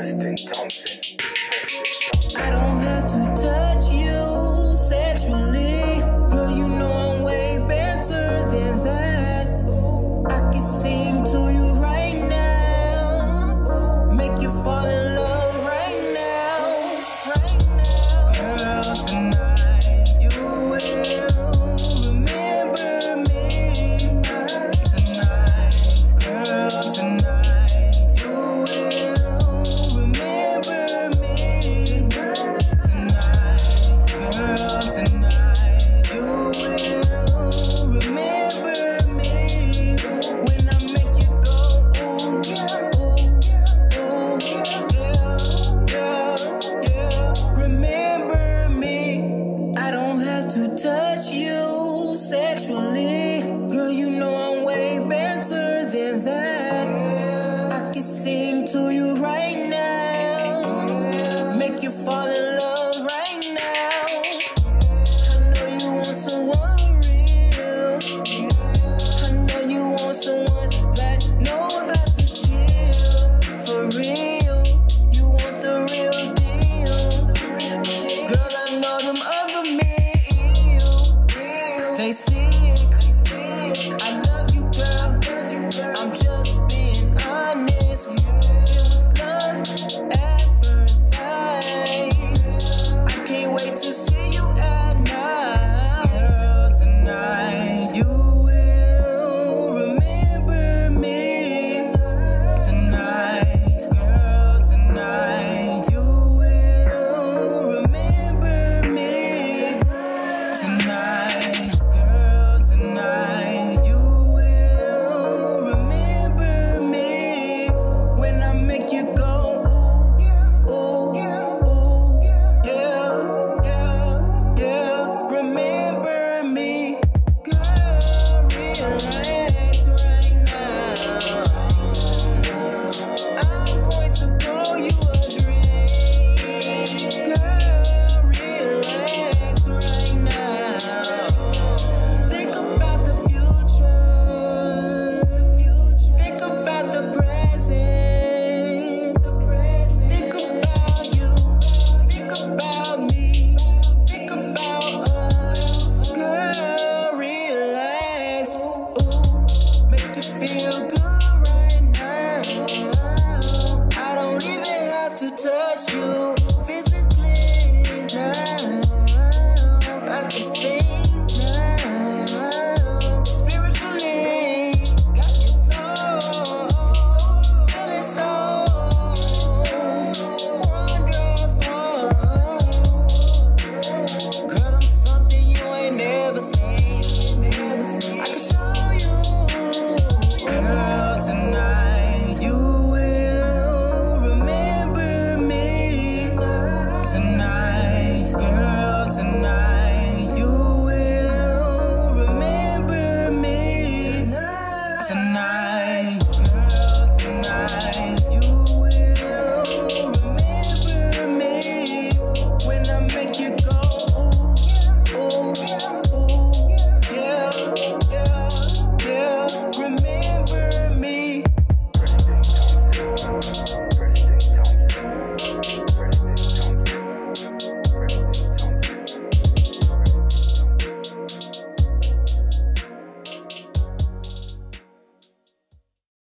Preston Thompson. I don't have to touch you sexually. Girl, you know I'm way better than that. I can you right now. Make you fall in love touch you sexually. Girl, you know I'm way better than that. I can sing to you right now. They see it. I love you, girl. I'm just being honest. It was love at first sight. I can't wait to see you at night. Girl, tonight you will remember me. Tonight, girl, tonight you will remember me. Tonight. you go.